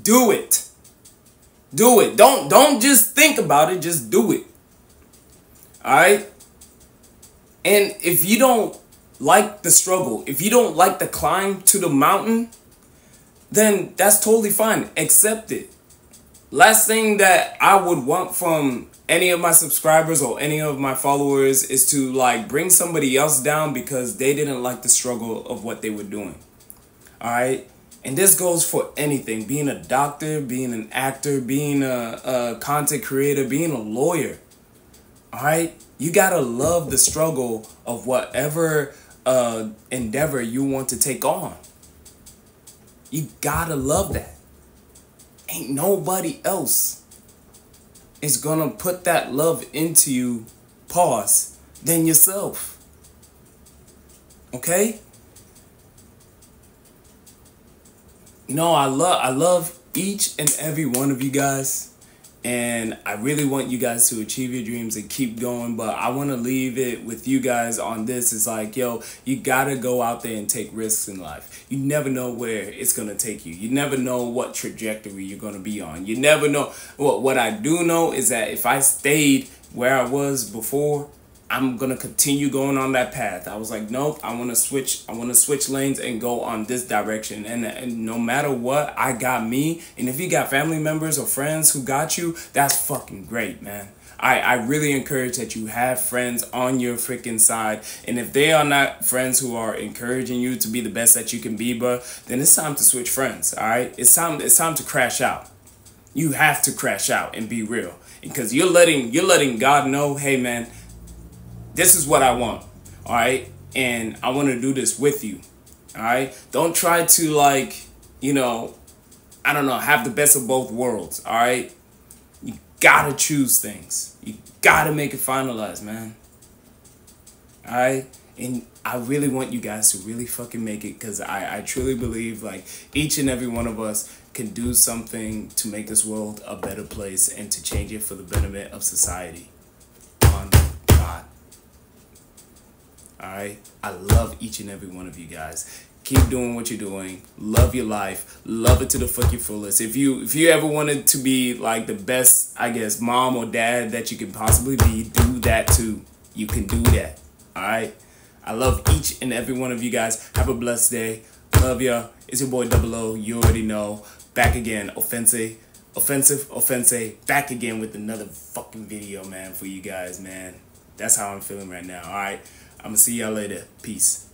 Do it. Do it. Don't don't just think about it, just do it. All right? And if you don't like the struggle, if you don't like the climb to the mountain, then that's totally fine. Accept it. Last thing that I would want from any of my subscribers or any of my followers is to like bring somebody else down because they didn't like the struggle of what they were doing. All right? And this goes for anything being a doctor, being an actor, being a, a content creator, being a lawyer. All right? You got to love the struggle of whatever uh, endeavor you want to take on. You got to love that. Ain't nobody else is to put that love into you, pause, than yourself. Okay? You know, I love I love each and every one of you guys. And I really want you guys to achieve your dreams and keep going. But I want to leave it with you guys on this. It's like, yo, you got to go out there and take risks in life. You never know where it's going to take you. You never know what trajectory you're going to be on. You never know. What, what I do know is that if I stayed where I was before, I'm gonna continue going on that path. I was like, nope, I wanna switch, I wanna switch lanes and go on this direction. And, and no matter what, I got me. And if you got family members or friends who got you, that's fucking great, man. I, I really encourage that you have friends on your freaking side. And if they are not friends who are encouraging you to be the best that you can be, bro, then it's time to switch friends. All right, it's time. It's time to crash out. You have to crash out and be real, because you're letting you're letting God know, hey man, this is what I want. All right. And I want to do this with you. All right. Don't try to like, you know, I don't know, have the best of both worlds. All right. You gotta choose things. You gotta make it finalized, man. All right. And I really want you guys to really fucking make it because I, I truly believe like each and every one of us can do something to make this world a better place and to change it for the betterment of society. On God. All right. I love each and every one of you guys. Keep doing what you're doing. Love your life. Love it to the fucking fullest. If you if you ever wanted to be like the best, I guess, mom or dad that you can possibly be, do that too. You can do that. All right. I love each and every one of you guys. Have a blessed day. Love ya. It's your boy Double O. You already know. Back again. Offensive. Offensive. Offensive. Back again with another fucking video, man, for you guys, man. That's how I'm feeling right now. All right. I'm going to see y'all later. Peace.